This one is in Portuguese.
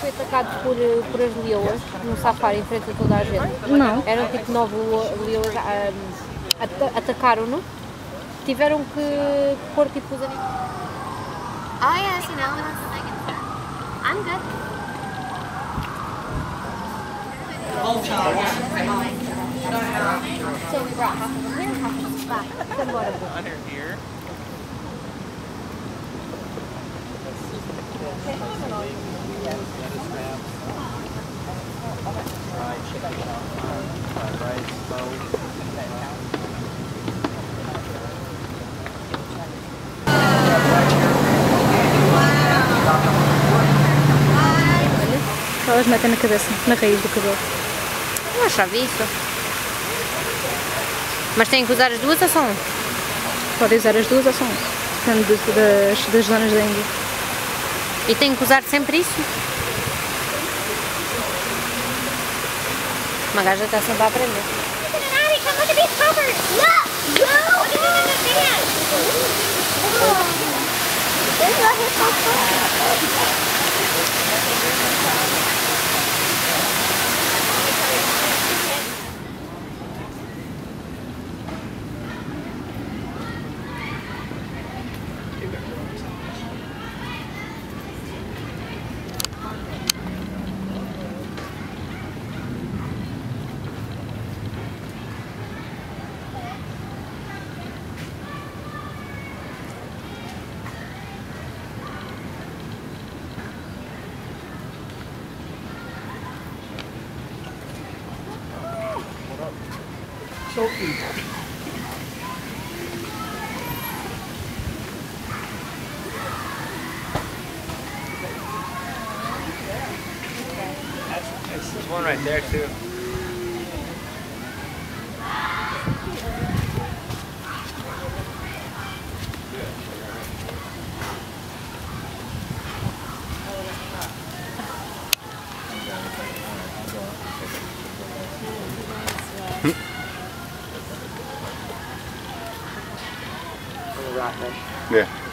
Foi atacado por, por as leoas no safari em frente a toda a gente. Não. Eram tipo nove leo- leoas, ata- atacaram-no. Tiveram que pôr tipo os animais. Oh yeah, so now only wants the seconds. I'm good. So we brought half of them here, half of them Under here. Fried chicken, fried rice, both. Elas metem na cabeça, na raiz do cabelo. Eu achava isso. Mas têm que usar as duas ou só um? Podem usar as duas ou só um. Depende de- das, das zonas da Índia. E têm que usar sempre isso? Uma gaja está sempre a aprender. Look so evil. There's one right there too. Hmm. Yeah.